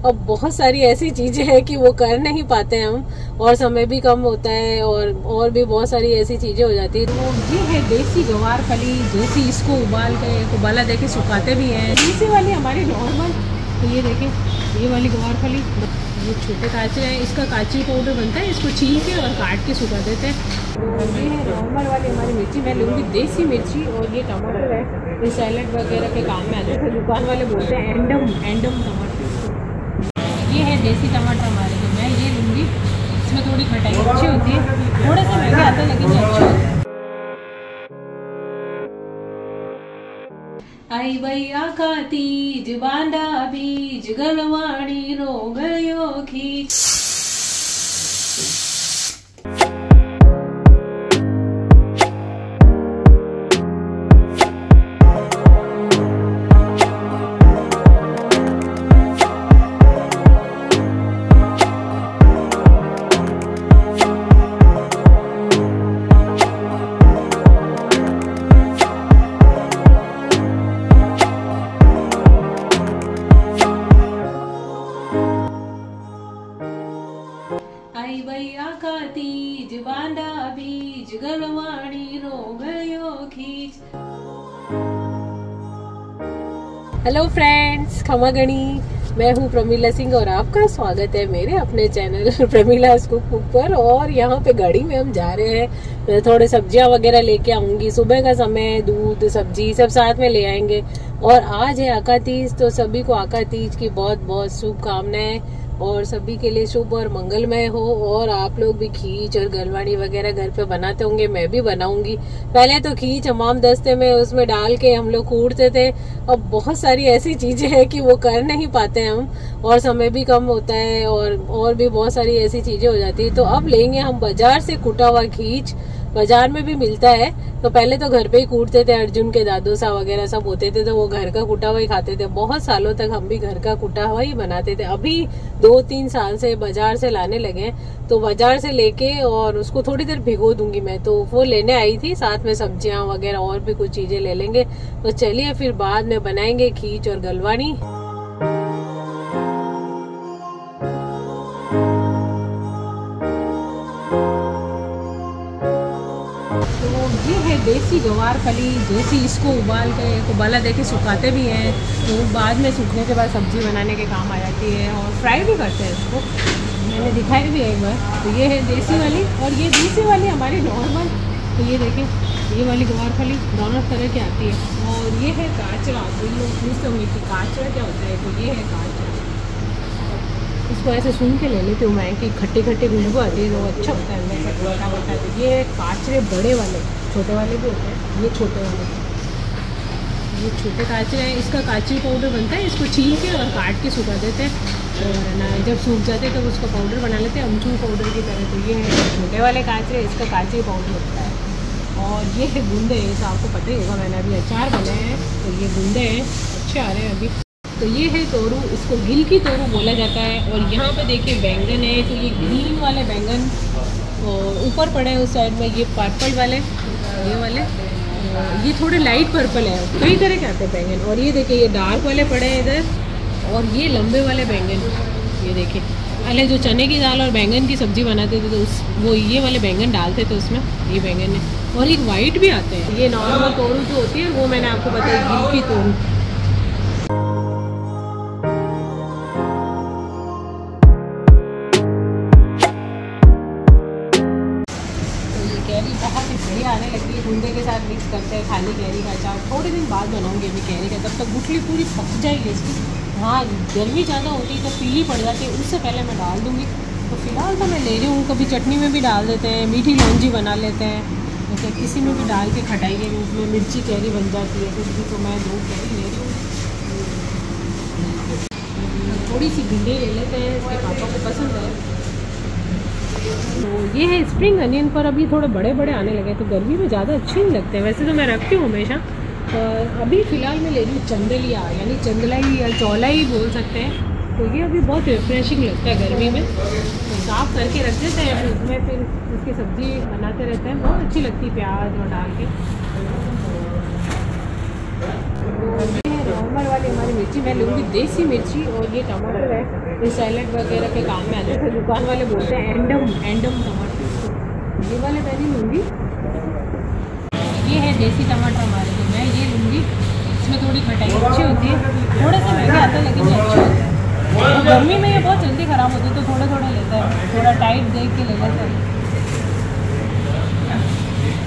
अब बहुत सारी ऐसी चीज़ें हैं कि वो कर नहीं पाते हैं हम और समय भी कम होता है और और भी बहुत सारी ऐसी चीज़ें हो जाती है। तो ये है देसी गवार फली देसी इसको उबाल के उबाला दे के सुखाते भी हैं। देसी वाली हमारी नॉर्मल तो ये देखें ये वाली गवार फली ये छोटे काचे हैं इसका काची पाउडर बनता है इसको छील के और काट के सुखा देते हैं। ये है नॉर्मल वाली हमारी मिर्ची मैं लूँगी देसी मिर्ची और ये टमाटर है ये सैलड वगैरह के काम में आते हैं। दुकान वाले बोलते हैं एंडम एंडम टमाटर। ये है देसी टमाटर हमारे तो मैं, ये लूँगी। इसमें थोड़ी खटाई अच्छी होती है। थोड़े से महँगे आते हैं, लेकिन ये अच्छे होते हैं। आई भैया का तीज, बांधा बीज गलवाणी रो गयो खींच हेलो फ्रेंड्स खमागणी मैं हूँ प्रमीला सिंह और आपका स्वागत है मेरे अपने चैनल प्रमीला कुक कुक पर और यहाँ पे गाड़ी में हम जा रहे हैं। थोड़े सब्ज़ियाँ वगैरह लेके आऊँगी। सुबह का समय दूध, सब्ज़ी सब साथ में ले आएँगे। और आज है आका तीज तो सभी को आका तीज की बहुत बहुत शुभकामनाएँ। और सभी के लिए शुभ और मंगलमय हो और आप लोग भी खींच और गलवाड़ी वगैरह घर पे बनाते होंगे, मैं भी बनाऊँगी। पहले तो खींच हमाम दस्ते में, उसमें डाल के हम लोग कूटते थे। अब बहुत सारी ऐसी चीज़ें हैं कि वो कर नहीं पाते हम, और समय भी कम होता है और और भी बहुत सारी ऐसी चीज़ें हो जाती है। तो अब लेंगे हम बाज़ार से कुटा हुआ खींच बाज़ार में भी मिलता है। तो पहले तो घर पे ही कूटते थे, अर्जुन के दादू सा वगैरह सब होते थे तो वो घर का कुटा हुआ ही खाते थे। बहुत सालों तक हम भी घर का कुटा हुआ ही बनाते थे। अभी दो तीन साल से बाज़ार से लाने लगे तो बाज़ार से लेके और उसको थोड़ी देर भिगो दूँगी मैं। तो वो लेने आई थी, साथ में सब्ज़ियाँ वगैरह और भी कुछ चीज़ें ले लेंगे। तो चलिए फिर बाद में बनाएँगे खींच और गलवानी। देसी गवार फली, देसी इसको उबाल के उबाला दे के सुखाते भी हैं तो बाद में सूखने के बाद सब्ज़ी बनाने के काम आ जाती है और फ्राई भी करते हैं इसको। मैंने दिखाई भी है एक बार। तो ये है देसी वाली और ये देसी वाली हमारी नॉर्मल तो ये देखें, ये वाली गवार फली दोनों तरह की आती है। और ये है काचरा। तो ये लोग पूछते होंगे कि काचड़ा क्या होता है? तो ये है काचरा। इसको ऐसे सुन के ले लेती हूँ मैं कि खट्टी खट्टी खुशबू आती है तो अच्छा होता है। से मोटा मोटा तो ये काचरे बड़े वाले। छोटे वाले भी होते हैं, ये छोटे वाले। ये छोटे काचरे हैं, इसका काचरी पाउडर बनता है, इसको छील के और काट के सुखा देते हैं। और ना, जब सूख जाते हैं, तब तो उसका पाउडर बना लेते हैं, अमचूर पाउडर की तरह। तो ये है, छोटे वाले काचरे इसका काचरी पाउडर होता है। और ये है बूंदे ये तो आपको पता ही होगा, मैंने अभी अचार बनाए हैं तो ये बूंदे हैं, अच्छे आ रहे हैं अभी। तो ये है तोरू, इसको गिल की तोरू बोला जाता है। और यहाँ पे देखिए बैंगन है तो ये ग्रीन वाले बैंगन, और ऊपर पड़े हैं उस साइड में, ये पर्पल वाले। ये वाले। ये थोड़े लाइट पर्पल है। कई तरह के आते हैं बैंगन। और ये देखिए, ये डार्क वाले पड़े हैं इधर। और ये लंबे वाले बैंगन। ये देखिए। पहले जो चने की दाल और बैंगन की सब्ज़ी बनाते थे तो उस, वो ये वाले बैंगन डालते थे उसमें, ये बैंगन है और एक वाइट भी आते हैं। ये नॉर्मल तोरू जो होती है, वो मैंने आपको बताई की तोरू। कैरी ही आने लगी। है बूंदे के साथ मिक्स करते हैं, खाली कैरी का अचार थोड़े दिन बाद बनाऊँगी अभी कैरी का तब तक गुठली पूरी पक जाएगी इसकी। हाँ गर्मी ज़्यादा होती है तो पीली पड़ जाती है। उससे पहले मैं डाल दूँगी। तो फ़िलहाल तो मैं ले रही हूँ। कभी चटनी में भी डाल देते हैं, मीठी लौंजी बना लेते हैं। जैसे किसी में भी डाल के खटाई के रूप में मिर्ची कैरी बन जाती है। कुछ भी तो मैं दो कैरी ले रही हूँ। थोड़ी सी भिंडी ले लेते हैं। इसके पापा को पसंद है। तो ये है स्प्रिंग अनियन पर अभी थोड़े बड़े बड़े आने लगे तो गर्मी में ज़्यादा अच्छे नहीं लगते हैं। वैसे तो मैं रखती हूँ हमेशा। पर अभी फ़िलहाल मैं ले रही हूँ चंदलिया, यानी चंदलाई या चौलाई बोल सकते हैं। तो ये अभी बहुत रिफ्रेशिंग लगता है गर्मी में। तो साफ़ करके रख देते हैं, फिर उसमें फिर उसकी सब्ज़ी बनाते रहते हैं। बहुत अच्छी लगती है प्याज और डाल के। नॉर्मल वाली हमारी मिर्ची, मैं लूँगी देसी मिर्ची और ये टमाटर है। ये सैलड वगैरह के काम में आते थे दुकान वाले बोलते हैं एंडम एंडम टमाटर ये वाले मैं नहीं लूँगी। ये है देसी टमाटर हमारे तो मैं ये लूँगी। इसमें थोड़ी खटाई अच्छी होती है। थोड़ा सा महँगा आता है, लेकिन ये अच्छी होती है। गर्मी में ये बहुत जल्दी ख़राब होती है तो थोड़ा थोड़ा लेता है। थोड़ा टाइट देख के ले लेता है।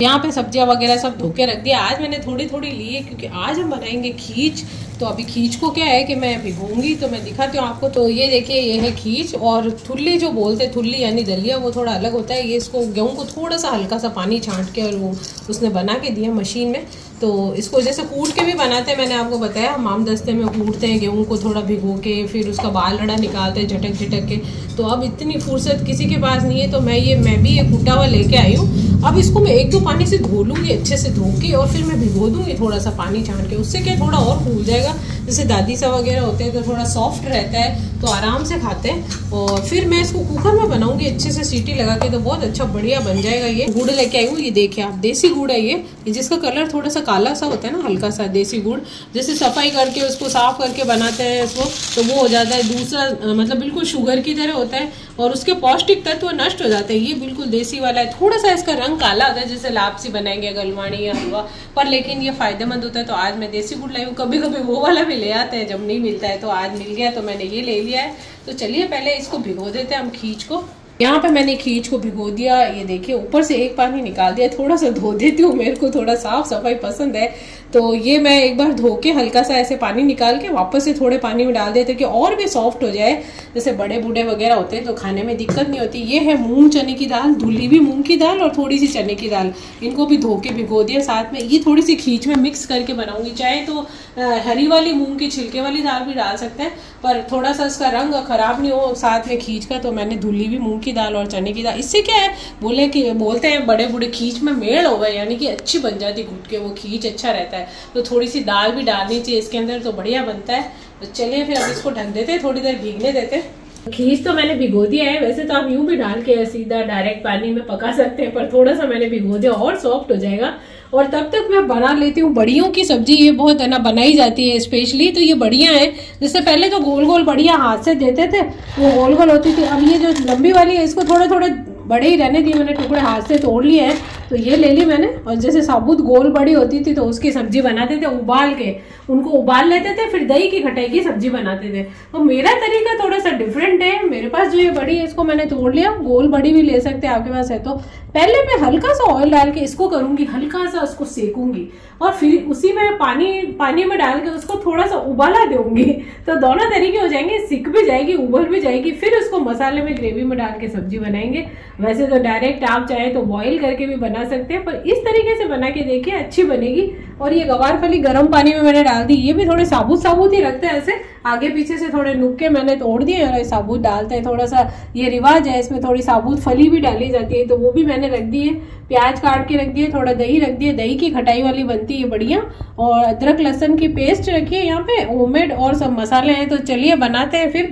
यहाँ पे सब्ज़ियाँ वगैरह सब धो के रख दिया। आज मैंने थोड़ी थोड़ी ली है, क्योंकि आज हम बनाएँगे खींच। तो अभी खींच को क्या है कि मैं भिगोंगी तो मैं दिखाती हूँ आपको। तो ये देखिए, ये है खींच और थुल्ली जो बोलते हैं, थुल्ली यानी दलिया, वो थोड़ा अलग होता है। ये इसको गेहूँ को थोड़ा सा हल्का सा पानी छांट के और वो उसने बना के दिया मशीन में। तो इसको जैसे कूट के भी बनाते हैं, मैंने आपको बताया माम दस्ते में कूटते हैं, गेहूँ को थोड़ा भिगो के, फिर उसका बाल लड़ा निकालते हैं झटक झटक के। तो अब इतनी फुर्सत किसी के पास नहीं है तो मैं ये, मैं भी ये कूटा हुआ लेके आई हूँ। अब इसको मैं एक दो पानी से धो लूँगी, अच्छे से धो के और फिर मैं भिगो दूँगी थोड़ा सा पानी छान के। उससे क्या थोड़ा और फूल जाएगा? जैसे दादी सा वगैरह होते हैं तो थोड़ा सॉफ्ट रहता है तो आराम से खाते हैं। और फिर मैं इसको कुकर में बनाऊँगी, अच्छे से सीटी लगा के तो बहुत अच्छा बढ़िया बन जाएगा ये। गुड़ लेके आई हूँ, ये देखिए आप, देसी गुड़ है ये। जिसका कलर थोड़ा सा काला सा होता है ना हल्का सा देसी गुड़, जैसे सफ़ाई करके उसको साफ़ करके बनाते हैं इसको तो वो हो जाता है। दूसरा मतलब बिल्कुल शुगर की तरह होता है और उसके पौष्टिक तत्व नष्ट हो जाते हैं। ये बिल्कुल देसी वाला है। थोड़ा सा इसका रंग काला होता है, जैसे लापसी बनाएँगे गलवाणी या हलवा। पर लेकिन ये फ़ायदेमंद होता है तो आज मैं देसी गुड़ लाई हूँ कभी कभी वो वाला भी ले आते हैं, जब नहीं मिलता है तो आज मिल गया तो मैंने ये ले लिया है। तो चलिए पहले इसको भिगो देते हैं, हम खींच को। यहाँ पे मैंने खींच को भिगो दिया, ये देखिए, ऊपर से एक पानी निकाल दिया, थोड़ा सा धो देती हूँ, मेरे को थोड़ा साफ़ सफ़ाई पसंद है। तो ये मैं एक बार धो के हल्का सा ऐसे पानी निकाल के वापस से थोड़े पानी में डाल देते कि और भी सॉफ्ट हो जाए। जैसे बड़े बूढ़े वगैरह होते हैं तो खाने में दिक्कत नहीं होती। ये है मूंग चने की दाल, धुली भी मूंग की दाल और थोड़ी सी चने की दाल। इनको भी धो के भिगो दिया, साथ में ये थोड़ी सी खींच में मिक्स करके बनाऊँगी। चाहे तो हरी वाली मूंग की छिलके वाली दाल भी डाल सकते हैं, पर थोड़ा सा इसका रंग खराब नहीं हो साथ में खींच का तो मैंने धुली भी मूंग की दाल और चने की दाल। इससे क्या है? बोले कि, बोलते हैं, बड़े बूढ़े, खींच में मेड़ हो गए, यानी कि अच्छी बन जाती घुट के, वो खींच अच्छा रहता है। तो थोड़ी सी दाल भी डालनी चाहिए इसके अंदर तो बढ़िया बनता है। तो चलिए फिर अब इसको ढक देते हैं, थोड़ी देर भीगने देते हैं। खींच तो मैंने भिगो दिया है, वैसे तो आप यूँ भी डाल के सीधा डायरेक्ट पानी में पका सकते हैं, पर थोड़ा सा मैंने भिगो दिया, और सॉफ्ट हो जाएगा। और तब तक मैं बना लेती हूँ। बड़ियों की सब्ज़ी ये बहुत है ना, बनाई जाती है स्पेशली तो ये बढ़िया है। जिससे पहले तो गोल गोल बढ़िया हाथ से देते थे, वो गोल गोल होती थी। अब ये जो लंबी वाली है, इसको थोड़े थोड़े बड़े ही रहने दिए। मैंने टुकड़े हाथ से तोड़ लिए हैं। तो ये ले ली मैंने, और जैसे साबुत गोल बड़ी होती थी तो उसकी सब्ज़ी बनाते थे उबाल के। उनको उबाल लेते थे, फिर दही की खटाई की सब्ज़ी बनाते थे। तो मेरा तरीका थोड़ा सा डिफरेंट है। मेरे पास जो ये बड़ी है, इसको मैंने तोड़ लिया। गोल बड़ी भी ले सकते हैं आपके पास है तो। पहले मैं हल्का सा ऑयल डाल के इसको करूँगी हल्का सा उसको सेकूँगी। और फिर उसी में पानी पानी में डाल के उसको थोड़ा सा उबाला दूँगी। तो दोनों तरीके हो जाएँगे, सिक भी जाएगी, उबल भी जाएगी, फिर उसको मसाले में ग्रेवी में डाल के सब्ज़ी बनाएँगे। वैसे तो डायरेक्ट आप चाहे तो बॉईल करके भी बना सकते हैं, पर इस तरीके से बना के देखिए, अच्छी बनेगी। और ये गवार फली गर्म पानी में मैंने डाल दी। ये भी थोड़े साबुत साबुत ही रखते हैं ऐसे। आगे पीछे से थोड़े नुक्के मैंने तोड़ दिए और साबुत डालते हैं। थोड़ा सा ये रिवाज है, इसमें थोड़ी साबुत फली भी डाली जाती है तो वो भी मैंने रख दी है प्याज काट के रख दिए, थोड़ा दही रख दिए। दही की खटाई वाली बनती है, बढ़िया। और अदरक, लहसन की पेस्ट रखी है यहाँ पे, होममेड और सब मसाले हैं। तो चलिए, बनाते हैं फिर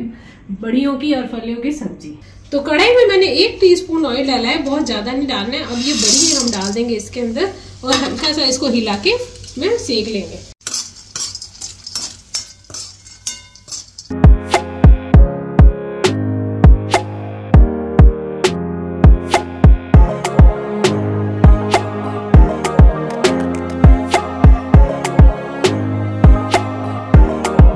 बड़ियों की और फलियों की सब्ज़ी। तो कढ़ाई में मैंने एक टीस्पून ऑयल डाला है, बहुत ज़्यादा नहीं डालना है। अब ये बड़ी हम डाल देंगे इसके अंदर और हल्का सा इसको हिला के मैं सेक लेंगे।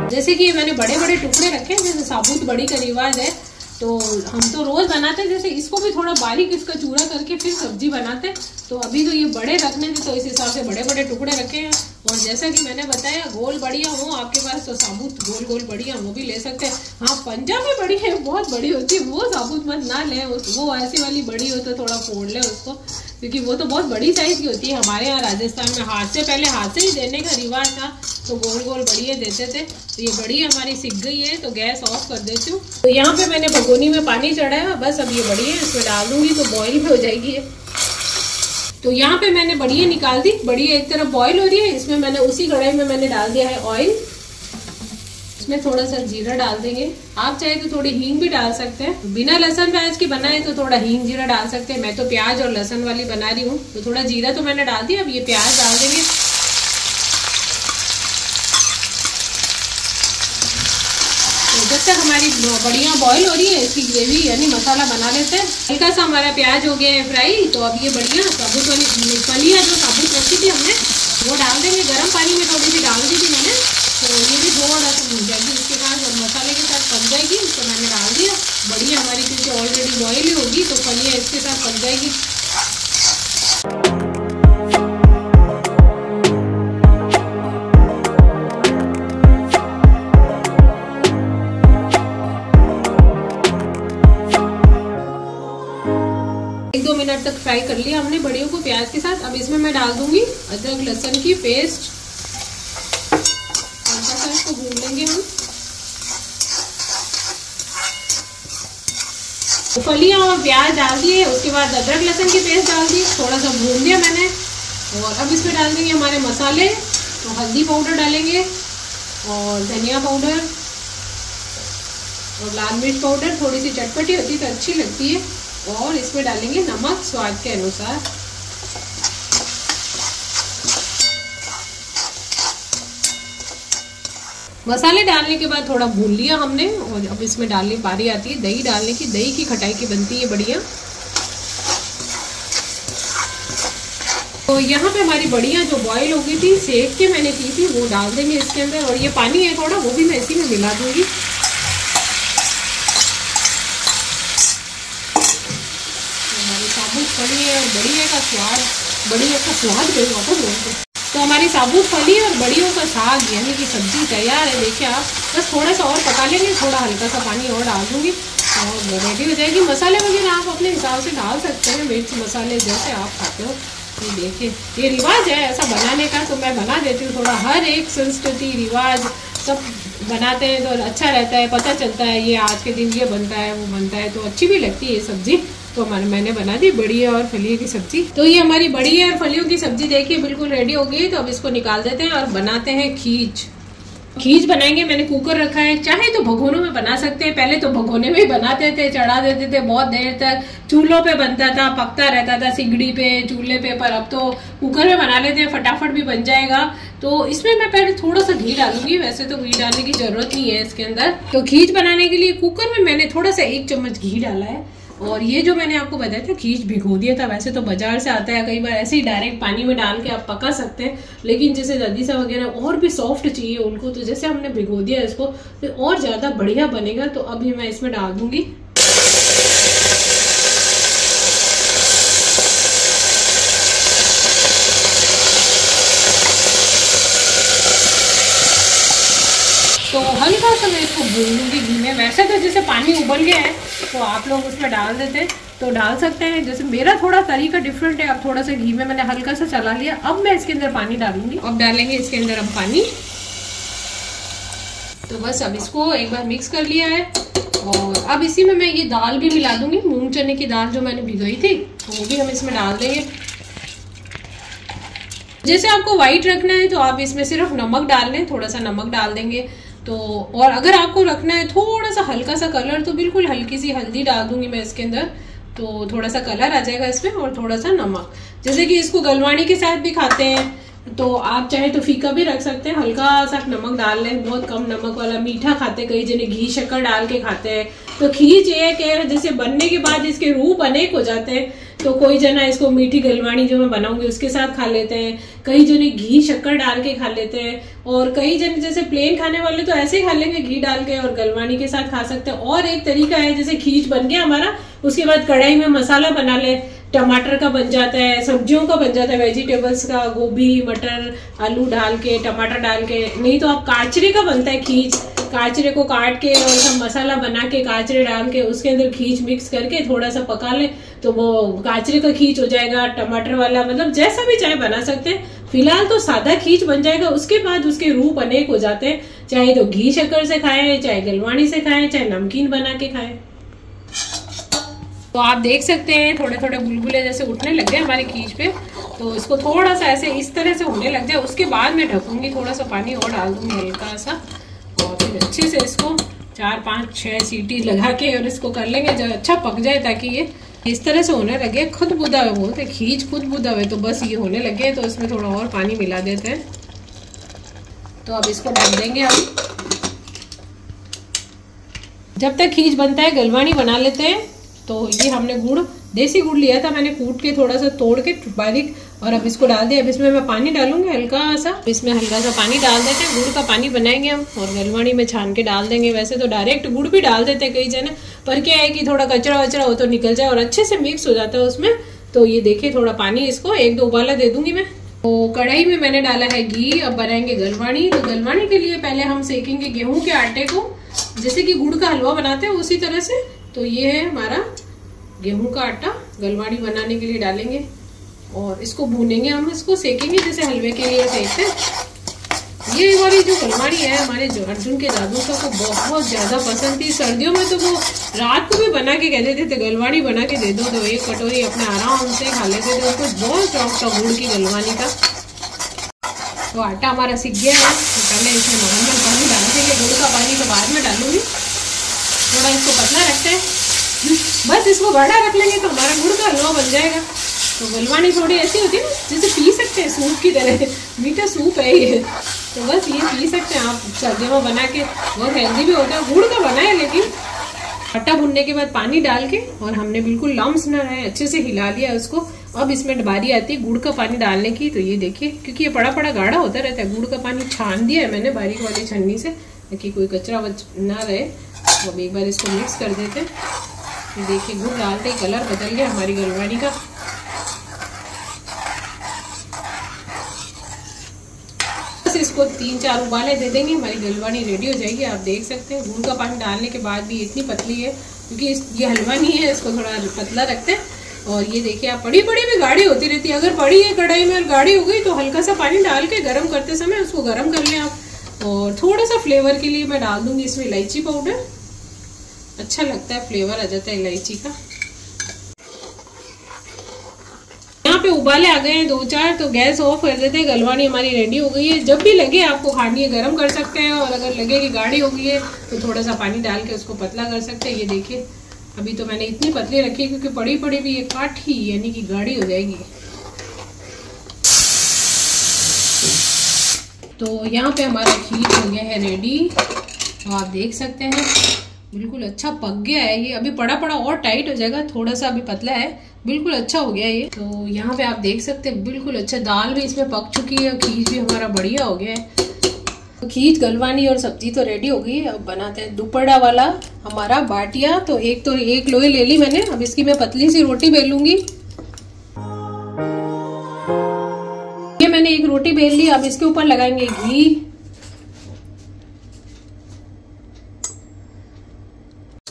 जैसे कि मैंने बड़े बड़े टुकड़े रखे हैं, जैसे साबुत बड़ी का रिवाज है। तो हम तो रोज बनाते हैं, जैसे इसको भी थोड़ा बारीक इसका चूरा करके फिर सब्ज़ी बनाते हैं। तो अभी तो ये बड़े रखने थे तो इस हिसाब से बड़े बड़े टुकड़े रखे हैं। और जैसा कि मैंने बताया, गोल बढ़िया हो आपके पास तो साबुत, गोल गोल बढ़िया वो भी ले सकते हैं। हाँ पंजा भी बड़ी है, बहुत बड़ी होती है, वो साबुत मत ना ले वो ऐसी वाली बड़ी हो तो थोड़ा फोड़ ले उसको, क्योंकि वो तो बहुत बड़ी साइज़ की होती है। हमारे यहाँ राजस्थान में हाथ से, पहले हाथ से ही देने का रिवाज था तो गोल गोल बढ़िया देते थे। तो ये बड़ी हमारी सीख गई है तो गैस ऑफ़ कर देती हूँ। तो यहाँ पे मैंने भगोनी में पानी चढ़ाया, बस अब ये बड़ी है, इसमें डाल दूँगी तो बॉईल भी हो जाएगी तो यहाँ पे मैंने बढ़िया निकाल दी, बढ़िया एक तरफ़ बॉईल हो रही है, इसमें मैंने उसी कढ़ाई में मैंने डाल दिया है ऑयल इसमें थोड़ा सा जीरा डाल देंगे। आप चाहे तो थोड़ी हींग भी डाल सकते हैं। बिना लहसन प्याज के बनाए तो थोड़ा हींग जीरा डाल सकते हैं। मैं तो प्याज और लहसन वाली बना रही हूँ तो थोड़ा जीरा तो मैंने डाल दिया, अब ये प्याज डाल देंगे। हमारी बढ़िया बॉईल हो रही है, इसकी ग्रेवी यानी मसाला बना लेते हैं। हल्का सा हमारा प्याज हो गया है फ्राई तो अब ये बढ़िया साबुत वाली फलियाँ जो साबुत रखी थी हमने, वो डाल देंगे गर्म पानी में थोड़ी सी डाल दी थी मैंने तो ये भी थोड़ा सा भून जाएगी उसके बाद और मसाले के साथ पक जाएगी तो मैंने डाल दिया। बढ़िया हमारी क्योंकि ऑलरेडी बॉयल ही होगी तो फलियाँ इसके साथ पक जाएगी। डाल दूँगी, अदरक, लहसुन की पेस्ट इसको भून लेंगे हम। फलियाँ और प्याज डाल दिए, उसके बाद अदरक, लहसुन की पेस्ट डाल दी, थोड़ा सा भून दिया मैंने। और अब इसमें डाल देंगे हमारे मसाले तो हल्दी पाउडर डालेंगे और धनिया पाउडर और लाल मिर्च पाउडर। थोड़ी सी चटपटी होती है तो अच्छी लगती है। और इसमें डालेंगे नमक स्वाद के अनुसार। मसाले डालने के बाद थोड़ा भून लिया हमने, और अब इसमें डालने पारी आती है, दही डालने की, दही की खटाई की बनती है बढ़िया। तो यहाँ पे हमारी बढ़िया जो बॉईल हो गई थी, सेक के मैंने की थी, वो डाल देंगे इसके अंदर, और ये पानी है थोड़ा, वो भी मैं इसी में मिला दूँगी। हमारी साबुत फली है और बढ़िया का स्वाद, बढ़िया का स्वाद गई तो हमारी साबुत फली और बड़ियों का साग, यानी कि सब्ज़ी तैयार है, देखिए आप। बस थोड़ा सा और पका लेंगे, थोड़ा हल्का सा पानी और डाल दूँगी। और रेडी हो जाएगी। मसाले वगैरह आप अपने हिसाब से डाल सकते हैं। मिर्च मसाले जैसे आप खाते हो। ये देखिए, ये रिवाज है ऐसा बनाने का तो मैं बना देती हूँ थोड़ा। हर एक संस्कृति, रिवाज सब बनाते हैं तो अच्छा रहता है, पता चलता है, ये आज के दिन ये बनता है, वो बनता है तो अच्छी भी लगती है ये सब्ज़ी। तो हमारे मैंने बना दी बड़ी और फलियों की सब्ज़ी। तो ये हमारी बड़ी और फलियों की सब्ज़ी देखिए, बिल्कुल रेडी हो गई तो अब इसको निकाल देते हैं और बनाते हैं खींच खींच बनाएँगे, मैंने कुकर रखा है। चाहे तो भगोनों में बना सकते हैं। पहले तो भगोने में बनाते थे, चढ़ा देते थे बहुत देर तक। चूल्हों पे बनता था, पकता रहता था सिगड़ी पे, चूल्हे पे, पर अब तो कुकर में बना लेते हैं, फटाफट भी बन जाएगा। तो इसमें मैं पहले थोड़ा सा घी डालूँगी। वैसे तो घी डालने की ज़रूरत नहीं है इसके अंदर। तो खींच बनाने के लिए कुकर में मैंने थोड़ा सा एक चम्मच घी डाला है। और ये जो मैंने आपको बताया था, खींच भिगो दिया था। वैसे तो बाज़ार से आता है, कई बार ऐसे ही डायरेक्ट पानी में डाल के आप पका सकते हैं, लेकिन जैसे ददीसा वगैरह और भी सॉफ्ट चाहिए उनको तो जैसे हमने भिगो दिया इसको तो और ज़्यादा बढ़िया बनेगा तो अभी मैं इसमें डाल दूँगी तो सा मैं इसको भून लूँगी घी में। वैसे तो जैसे पानी उबल गया है तो आप लोग उसमें डाल देते तो डाल सकते हैं। जैसे मेरा थोड़ा तरीका डिफरेंट है। अब थोड़ा सा घी में मैंने हल्का सा चला लिया। अब मैं इसके अंदर पानी डालूँगी। अब डालेंगे इसके अंदर अब पानी। तो बस अब इसको एक बार मिक्स कर लिया है। और अब इसी में मैं ये दाल भी मिला दूँगी। मूंग चने की दाल जो मैंने भिगोई थी तो वो भी हम इसमें डाल देंगे। जैसे आपको व्हाइट रखना है तो आप इसमें सिर्फ़ नमक डाल लें। थोड़ा सा नमक डाल देंगे। तो और अगर आपको रखना है थोड़ा सा हल्का सा कलर तो बिल्कुल हल्की सी हल्दी डाल दूँगी मैं इसके अंदर। तो थोड़ा सा कलर आ जाएगा इसमें और थोड़ा सा नमक। जैसे कि इसको गलवानी के साथ भी खाते हैं तो आप चाहे तो फीका भी रख सकते हैं हल्का सा नमक डाल लें, बहुत कम नमक वाला मीठा खाते कई जने घी, शक्कर डाल के खाते हैं। तो खींच, एक है जैसे बनने के बाद इसके रूप अनेक हो जाते हैं। तो कोई जना इसको मीठी गलवानी जो मैं बनाऊँगी उसके साथ खा लेते हैं। कई जने घी शक्कर डाल के खा लेते हैं और कई जने जैसे प्लेन खाने वाले तो ऐसे ही खा लेंगे, घी डाल के और गलवाणी के साथ खा सकते हैं। और एक तरीका है, जैसे खींच बन गया हमारा, उसके बाद कढ़ाई में मसाला बना ले। टमाटर का बन जाता है, सब्जियों का बन जाता है वेजिटेबल्स का, गोभी, मटर, आलू डाल के, टमाटर डाल के। नहीं तो आप काचरे का बनता है खींच काचरे को काट के और सब मसाला बना के, काचरे डाल के, उसके अंदर खींच मिक्स करके थोड़ा सा पका ले। तो वो काचरे का खींच हो जाएगा, टमाटर वाला मतलब जैसा भी चाहे बना सकते हैं। फ़िलहाल तो सादा खींच बन जाएगा, उसके बाद उसके रूप अनेक हो जाते हैं। चाहे तो घी शक्कर से खाएँ, चाहे गलवाणी से खाएँ, चाहे नमकीन बना के खाएँ। तो आप देख सकते हैं थोड़े थोड़े बुलबुले जैसे उठने लग गए हमारे खींच पे। तो इसको थोड़ा सा ऐसे इस तरह से होने लग जाए, उसके बाद मैं ढकूँगी थोड़ा सा पानी और डाल दूँगी हल्का सा और फिर अच्छे से इसको चार, पाँच छः सीटी लगा के और इसको कर लेंगे, जब अच्छा पक जाए ताकि ये इस तरह से होने लगे, खुद बुदा हुए बोलते, खींच, खुद बुदा हुए। तो बस ये होने लगे तो इसमें थोड़ा और पानी मिला देते हैं। तो अब इसको ढक देंगे हम। जब तक खींच बनता है, गलवानी बना लेते हैं। तो ये हमने गुड़ देसी गुड़ लिया था मैंने कूट के, थोड़ा सा तोड़ के, बारीक, और अब इसको डाल दिया। अब इसमें मैं पानी डालूँगी हल्का सा। इसमें हल्का सा पानी डाल देते हैं। गुड़ का पानी बनाएँगे हम और गलवाणी में छान के डाल देंगे। वैसे तो डायरेक्ट गुड़ भी डाल देते हैं कई जने, पर क्या है कि थोड़ा कचरा वचरा हो तो निकल जाए और अच्छे से मिक्स हो जाता है उसमें। तो ये देखिए थोड़ा पानी इसको, एक दो उबाला दे दूँगी मैं। तो कढ़ाई में मैंने डाला है घी, अब बनाएँगे गलवाणी तो गलवाणी के लिए पहले हम सेकेंगे गेहूँ के आटे को। जैसे कि गुड़ का हलवा बनाते हैं उसी तरह से। तो ये है हमारा गेहूँ का आटा गलवाड़ी बनाने के लिए डालेंगे और इसको भूनेंगे हम इसको सेकेंगे जैसे हलवे के लिए सेकते हैं। ये वाली जो गलवाड़ी है हमारे जो अर्जुन के दादू का को बहुत ज़्यादा पसंद थी। सर्दियों में तो वो रात को भी बना के कहते थे, थे गलवानी बना के दे दो तो एक कटोरी अपने आराम से खा लेते थे। उनको बहुत शौक था गुड़ की गलवानी का। तो आटा हमारा सीख गया है। तो पहले इसमें नॉर्मल पानी डाल देंगे। गुड़ का पानी तो बाद में डालूँगी। थोड़ा इसको पतला रखते हैं। बस इसको गाढ़ा रख लेंगे तो हमारा गुड़ का हलवा बन जाएगा तो गलवानी थोड़ी ऐसी होती है ना जैसे पी सकते हैं सूप की तरह मीठा सूप है ये तो बस ये पी सकते हैं आप सर्दियों में बना के बहुत हेल्दी भी होता है गुड़ का बना है लेकिन आटा भुनने के बाद पानी डाल के और हमने बिल्कुल लम्स न रहे अच्छे से हिला लिया उसको अब इसमें बारी आती है गुड़ का पानी डालने की तो ये देखिए क्योंकि ये बड़ा बड़ा गाढ़ा होता रहता है गुड़ का पानी छान दिया है मैंने बारीक वाली छन्नी से ताकि कोई कचरा वच ना रहे अब एक बार इसको मिक्स कर देते हैं देखिए, गुड़ डालते ही कलर बदल गया हमारी गलवानी का। इसको तीन चार उबाले दे देंगे, हमारी गलवानी रेडी हो जाएगी। आप देख सकते हैं, गुड़ का पानी डालने के बाद भी इतनी पतली है, क्योंकि ये हलवा नहीं है, इसको थोड़ा पतला रखते हैं। और ये देखिए, आप बड़ी बड़ी भी गाढ़ी होती रहती है। अगर बड़ी है कढ़ाई में और गाढ़ी हो गई तो हल्का सा पानी डाल के गर्म करते समय उसको गर्म कर लें आप। और थोड़ा सा फ्लेवर के लिए मैं डाल दूँगी इसमें इलायची पाउडर अच्छा लगता है फ्लेवर आ जाता है इलायची का। यहाँ पे उबाले आ गए हैं दो चार तो गैस ऑफ़ कर देते हैं। गलवानी हमारी रेडी हो गई है। जब भी लगे आपको खानी है गर्म कर सकते हैं और अगर लगे कि गाढ़ी हो गई है तो थोड़ा सा पानी डाल के उसको पतला कर सकते हैं। ये देखिए, अभी तो मैंने इतनी पतली रखी है, क्योंकि पड़ी पड़ी भी ये ही यानी कि गाढ़ी हो जाएगी। तो यहाँ पे हमारा खीर हो गया है रेडी तो आप देख सकते हैं। बिल्कुल अच्छा पक गया है ये। अभी पड़ा पड़ा और टाइट हो जाएगा थोड़ा सा अभी पतला है। बिल्कुल अच्छा हो गया ये। तो यहाँ पे आप देख सकते हैं, बिल्कुल अच्छा दाल भी इसमें पक चुकी है खीर भी हमारा बढ़िया हो गया है। तो खीर, गलवानी और सब्ज़ी तो रेडी हो गई अब बनाते हैं दुपड़ा वाला हमारा बाटिया। तो एक तो एक लोहे ले ली मैंने। अब इसकी मैं पतली सी रोटी बेलूँगी ये मैंने एक रोटी बेल ली। अब इसके ऊपर लगाएँगे घी।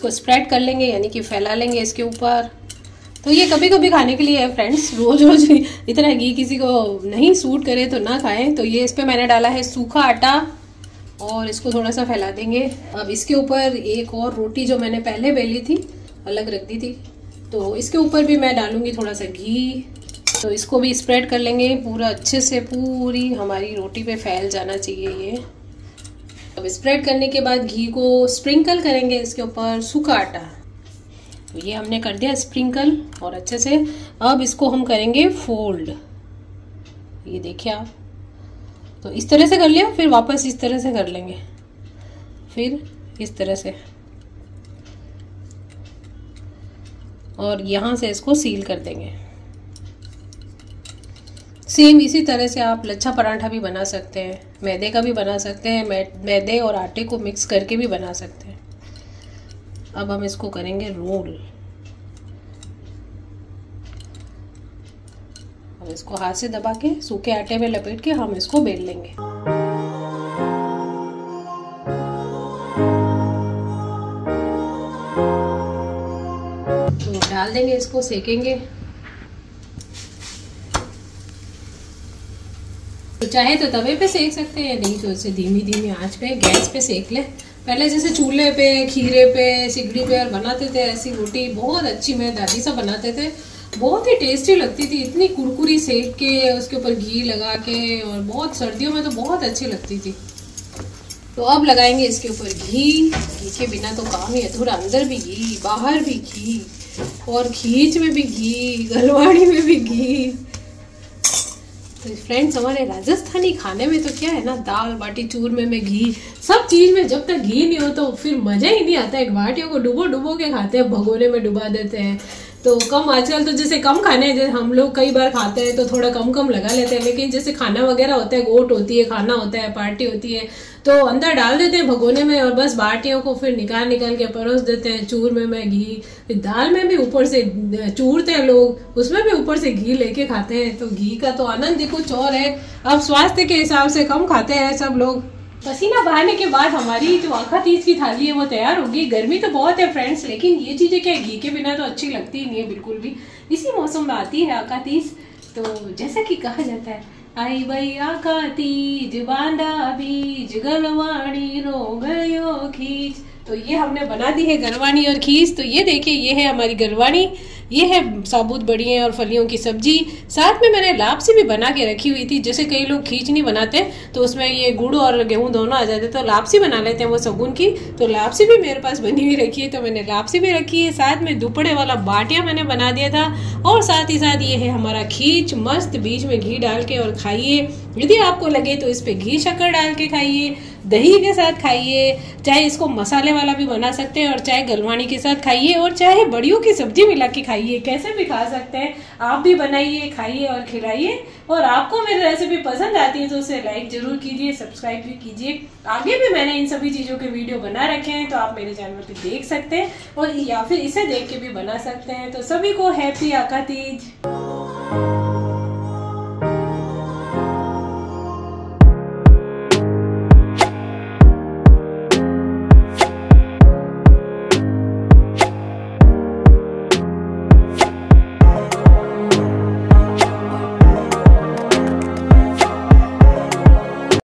इसको स्प्रेड कर लेंगे, यानी कि फैला लेंगे इसके ऊपर। तो ये कभी कभी खाने के लिए है फ्रेंड्स रोज रोज इतना घी किसी को नहीं सूट करे तो ना खाएँ। तो ये इस पर मैंने डाला है सूखा आटा, और इसको थोड़ा सा फैला देंगे। अब इसके ऊपर एक और रोटी जो मैंने पहले बेली थी, अलग रख दी थी। तो इसके ऊपर भी मैं डालूँगी थोड़ा सा घी। तो इसको भी स्प्रेड कर लेंगे, पूरा अच्छे से पूरी हमारी रोटी पे फैल जाना चाहिए ये। अब स्प्रेड करने के बाद घी को स्प्रिंकल करेंगे इसके ऊपर सूखा आटा। तो ये हमने कर दिया स्प्रिंकल और अच्छे से अब इसको हम करेंगे फोल्ड ये देखिए आप। तो इस तरह से कर लिया, फिर वापस इस तरह से कर लेंगे। फिर इस तरह से। और यहाँ से इसको सील कर देंगे। सेम इसी तरह से आप लच्छा पराठा भी बना सकते हैं, मैदे का भी बना सकते हैं मैदे और आटे को मिक्स करके भी बना सकते हैं। अब हम इसको करेंगे रोल अब इसको हाथ से दबा के, सूखे आटे में लपेट के हम इसको बेल लेंगे। तो डाल देंगे इसको, सेकेंगे। तो चाहे तो तवे पे सेक सकते हैं नहीं तो इसे धीमी धीमी आँच पे, गैस पे सेक ले। पहले जैसे चूल्हे पे, खीरे पे, सिगड़ी पे और बनाते थे ऐसी रोटी, बहुत अच्छी मेरे दादी सब बनाते थे। बहुत ही टेस्टी लगती थी, इतनी कुरकुरी सेक के, उसके ऊपर घी लगा के और बहुत सर्दियों में तो बहुत अच्छी लगती थी। तो अब लगाएँगे इसके ऊपर घी। घी के बिना तो काम ही थोड़ा अंदर भी घी, बाहर भी घी और खींच में भी घी गलवाड़ी में भी घी। तो फ्रेंड्स हमारे राजस्थानी खाने में तो क्या है ना, दाल, बाटी चूरमे में घी, सब चीज़ में जब तक घी नहीं हो तो फिर मज़ा ही नहीं आता है। बाटियों को डुबो डुबो के खाते हैं, भगोने में डुबा देते हैं। तो कम आजकल तो जैसे कम खाने जैसे हम लोग कई बार खाते हैं तो थोड़ा कम कम लगा लेते हैं, लेकिन जैसे खाना वगैरह होता है, गोट होती है, खाना होता है, पार्टी होती है तो अंदर डाल देते हैं भगोने में और बस बाटियों को फिर निकाल निकाल के परोस देते हैं। चूर में में घी, दाल में भी ऊपर से, चूरते हैं लोग, उसमें भी ऊपर से घी लेके खाते हैं। तो घी का तो आनंद ही कुछ और है। अब स्वास्थ्य के हिसाब से कम खाते हैं सब लोग। पसीना बहाने के बाद हमारी जो आखा तीज की थाली है, वो तैयार होगी। गर्मी तो बहुत है फ्रेंड्स लेकिन ये चीज़ें क्या घी के बिना तो अच्छी लगती ही नहीं है बिल्कुल भी। इसी मौसम में आती है आका तीज। तो जैसा कि कहा जाता है आई भैया का तीज बांधा बीज गलवाणी रो गयो खींच तो ये हमने बना दी है गलवाणी और खींच तो ये देखिए, ये है हमारी गरवानी ये है साबुत बड़ियाँ और फलियों की सब्ज़ी। साथ में मैंने लापसी भी बना के रखी हुई थी, जैसे कई लोग खींच नहीं बनाते तो उसमें ये गुड़ और गेहूँ दोनों आ जाते तो लापसी बना लेते हैं वो सगुन की। तो लापसी भी मेरे पास बनी हुई रखी है तो मैंने लापसी भी रखी है। साथ में दुपड़े वाला बाटिया मैंने बना दिया था, और साथ ही साथ ये है हमारा खींच, मस्त बीच में घी डाल के और खाइए। यदि आपको लगे तो इस पर घी शक्कर डाल के खाइए। दही के साथ खाइए, चाहे इसको मसाले वाला भी बना सकते हैं और चाहे गलवानी के साथ खाइए और चाहे बड़ियों की सब्ज़ी मिला के खाइए। कैसे भी खा सकते हैं। आप भी बनाइए, खाइए और खिलाइए। और आपको मेरी रेसिपी पसंद आती है तो उसे लाइक ज़रूर कीजिए सब्सक्राइब भी कीजिए। आगे भी मैंने इन सभी चीज़ों के वीडियो बना रखे हैं तो आप मेरे चैनल पर देख सकते हैं और या फिर इसे देख के भी बना सकते हैं। तो सभी को हैप्पी आका तीज।